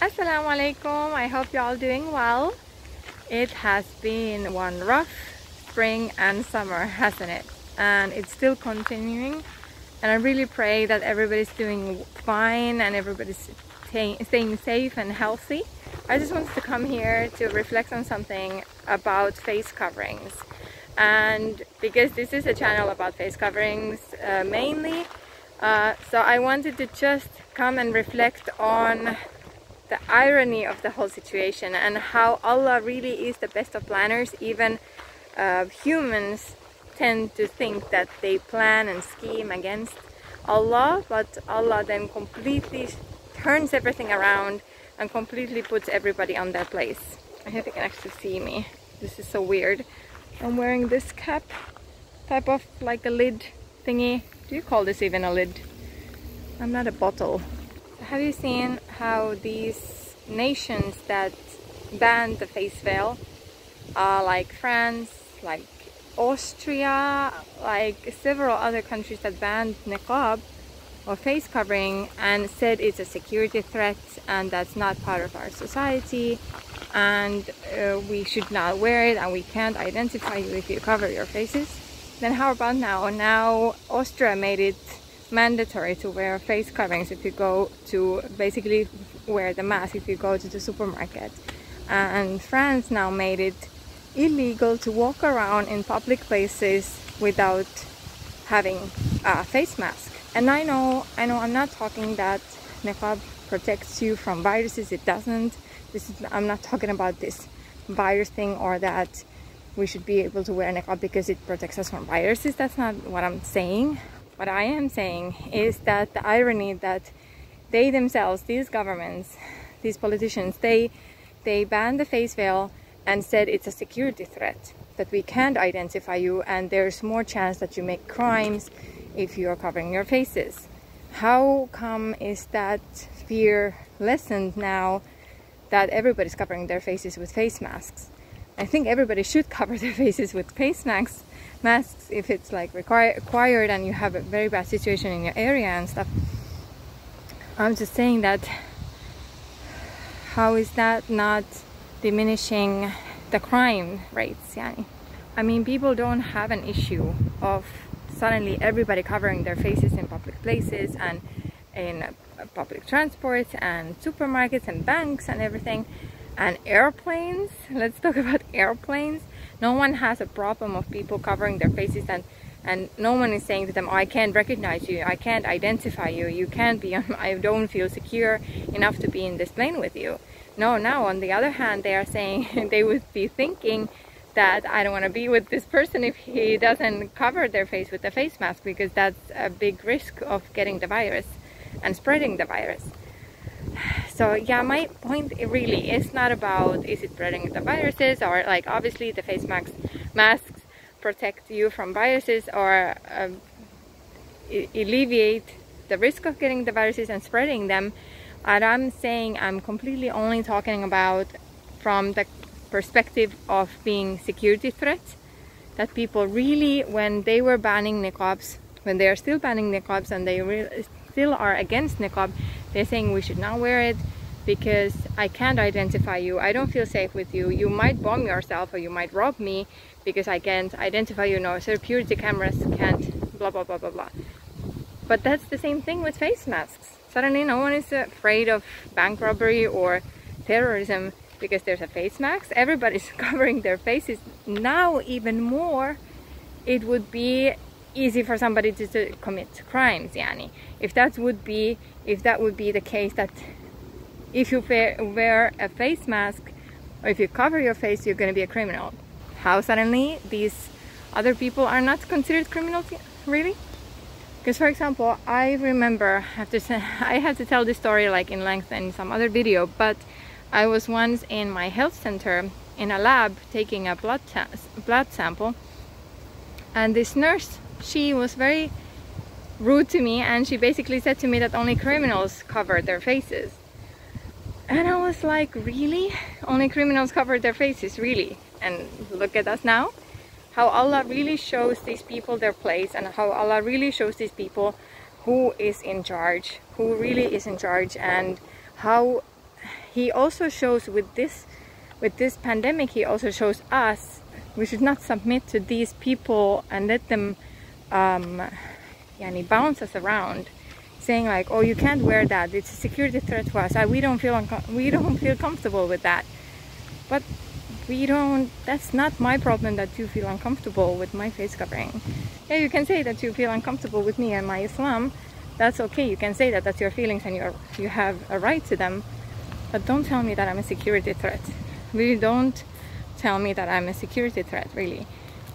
Assalamu alaikum. I hope you're all doing well. It has been one rough spring and summer, hasn't it? And it's still continuing. And I really pray that everybody's doing fine and everybody's staying safe and healthy. I just wanted to come here to reflect on something about face coverings. And because this is a channel about face coverings uh, mainly, uh, so I wanted to just come and reflect on the irony of the whole situation and how Allah really is the best of planners. Even uh, humans tend to think that they plan and scheme against Allah, but Allah then completely turns everything around and completely puts everybody on their place. I hope you can actually see me. This is so weird. I'm wearing this cap, type of like a lid thingy. Do you call this even a lid? I'm not a bottle. Have you seen how these nations that banned the face veil, uh, like France, like Austria, like several other countries that banned niqab or face covering and said it's a security threat and that's not part of our society and uh, we should not wear it and we can't identify you if you cover your faces. Then how about now? Now Austria made it mandatory to wear face coverings if you go to basically wear the mask if you go to the supermarket. And France now made it illegal to walk around in public places without having a face mask. And I know, I know I'm not talking that niqab protects you from viruses, it doesn't. This is, I'm not talking about this virus thing or that we should be able to wear niqab because it protects us from viruses. That's not what I'm saying. What I am saying is that the irony that they themselves, these governments, these politicians, they they banned the face veil and said it's a security threat that we can't identify you and there's more chance that you make crimes if you are covering your faces. How come is that fear lessened now that everybody's covering their faces with face masks? I think everybody should cover their faces with face masks, masks if it's like required and you have a very bad situation in your area and stuff. I'm just saying that how is that not diminishing the crime rates yani. I mean people don't have an issue of suddenly everybody covering their faces in public places and in uh, public transport and supermarkets and banks and everything and airplanes let's talk about airplanes. No one has a problem of people covering their faces and and no one is saying to them oh, I can't recognize you. I can't identify you. You can't be I don't feel secure enough to be in this plane with you. No, now on the other hand, they are saying they would be thinking that I don't want to be with this person if he doesn't cover their face with a face mask because that's a big risk of getting the virus and spreading the virus. So yeah, my point really is not about is it spreading the viruses or like obviously the face masks masks protect you from viruses or um, alleviate the risk of getting the viruses and spreading them. And I'm saying I'm completely only talking about from the perspective of being security threats that people really when they were banning niqabs when they are still banning niqabs and they still are against niqab they're saying we should not wear it because I can't identify you. I don't feel safe with you. You might bomb yourself or you might rob me because I can't identify you. No security cameras can't blah blah blah blah blah. But that's the same thing with face masks. Suddenly no one is afraid of bank robbery or terrorism because there's a face mask. Everybody's covering their faces. Now even more it would be easy for somebody to, to commit crimes, yani. If that would be if that would be the case that if you wear a face mask or if you cover your face you're going to be a criminal. How suddenly these other people are not considered criminals really? because for example I remember I have to say, I have to tell this story like in length in some other video but I was once in my health center in a lab taking a blood blood sample and this nurse she was very rude to me and she basically said to me that only criminals cover their faces. And I was like really? Only criminals cover their faces really? And look at us now. How Allah really shows these people their place and how Allah really shows these people who is in charge, who really is in charge and how he also shows with this with this pandemic he also shows us we should not submit to these people and let them um yani bounce us around saying like oh you can't wear that. It's a security threat to us. I, we don't feel we don't feel comfortable with that. But we don't that's not my problem that you feel uncomfortable with my face covering. Yeah you can say that you feel uncomfortable with me and my Islam. That's okay. You can say that that's your feelings and you you have a right to them. But don't tell me that I'm a security threat. Really don't tell me that I'm a security threat really.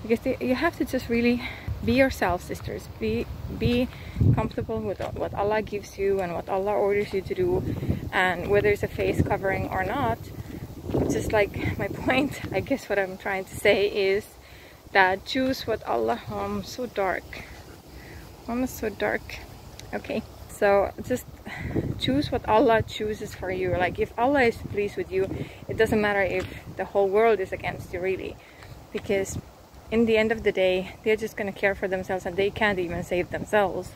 Because you have to just really be yourself sisters. Be be comfortable with what Allah gives you and what Allah orders you to do. And whether it's a face covering or not just like my point I guess what I'm trying to say is that choose what Allah oh, i'm so dark. I'm so dark. Okay so just choose what Allah chooses for you. Like if Allah is pleased with you it doesn't matter if the whole world is against you really. Because in the end of the day they're just going to care for themselves and they can't even save themselves.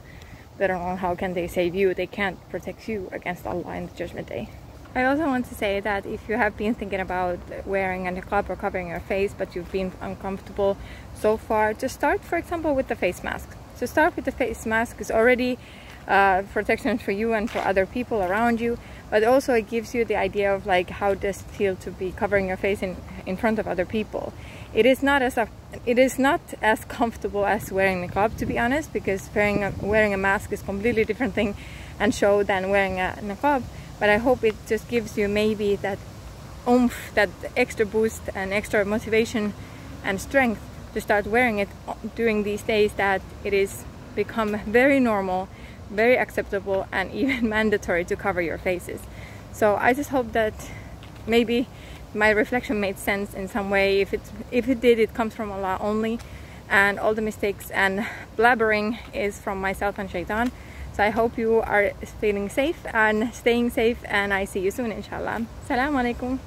Let alone how can they save you. They can't protect you against Allah in the judgment day. I also want to say that if you have been thinking about wearing a niqab or covering your face but you've been uncomfortable so far just start for example with the face mask. So start with the face mask. Is already uh, protection for you and for other people around you but also it gives you the idea of like how does it feel to be covering your face in in front of other people it is not as a, it is not as comfortable as wearing niqab to be honest because wearing a, wearing a mask is completely different thing and show than wearing a niqab but I hope it just gives you maybe that oomph that extra boost and extra motivation and strength to start wearing it during these days that it is become very normal very acceptable and even mandatory to cover your faces. So I just hope that maybe my reflection made sense in some way. If it, if it did, it comes from Allah only and all the mistakes and blabbering is from myself and Shaitan. So I hope you are feeling safe and staying safe and I see you soon inshallah. Assalamu alaikum.